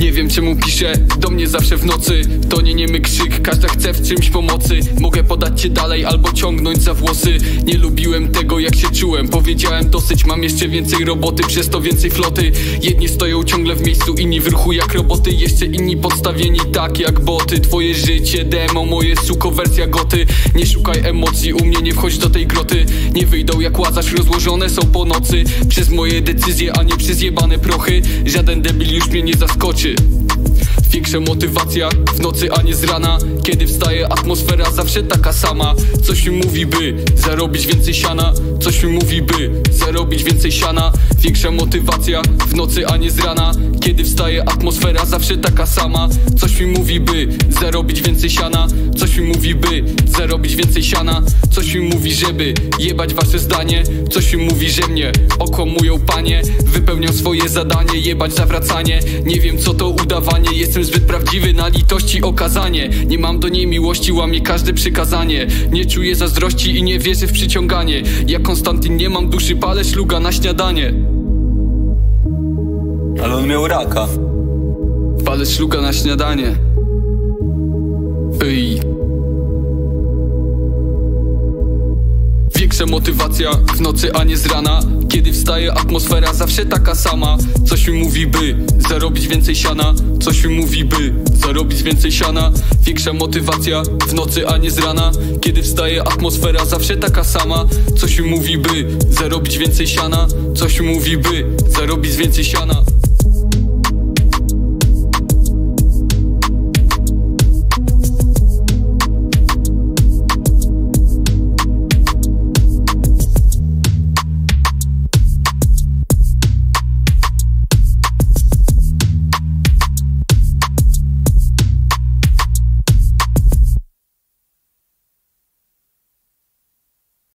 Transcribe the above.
не wiem czemu piszę. Do mnie zawsze w nocy To nie niemy krzyk, każda chce w czymś pomocy. Mogę podać cię dalej albo ciągnąć za włosy. Nie lubiłem tego jak się czułem. Powiedziałem dosyć, mam jeszcze więcej roboty Przez to więcej floty. Jedni stoją ciągle w miejscu, inni w ruchu jak roboty. Jeszcze inni podstawieni tak jak boty. Twoje życie demo, moje suko wersja goty. Nie szukaj emocji, u mnie nie wchodź do tej groty. Nie wyjdą jak łazarz, rozłożone są po nocy. Przez moje decyzje, a nie przez jebane prochy. Żaden debil już mnie nie zaskoczy Większa motywacja w nocy, a nie z rana. Kiedy wstaje atmosfera zawsze taka sama. Coś mi mówi by zarobić więcej siana. Coś mi mówi by zarobić więcej siana. Większa motywacja w nocy, a nie z rana. Kiedy wstaje atmosfera zawsze taka sama. Coś mi mówi by zarobić więcej siana. Coś mi mówi by zarobić więcej siana. Coś mi mówi żeby jebać wasze zdanie. Coś mi mówi, że mnie okłamują panie. Wypełniam swoje zadanie, jebać zawracanie. Nie wiem co to udawanie, jestem zbyt prawdziwy na litości okazanie. Nie mam do niej miłości, łamie każde przykazanie. Nie czuję zazdrości i nie wierzę w przyciąganie. Ja Konstantyn nie mam duszy, palę śluga na śniadanie. Ale on miał raka. Palę śluga na śniadanie. Ej Większa motywacja w nocy, a nie z rana. Kiedy wstaje atmosfera zawsze taka sama. Coś mi mówi by zarobić więcej siana. Coś mi mówi by zarobić więcej siana. Większa motywacja w nocy, a nie z rana. Kiedy wstaje atmosfera zawsze taka sama. Coś mi mówi by zarobić więcej siana. Coś mi mówi by zarobić więcej siana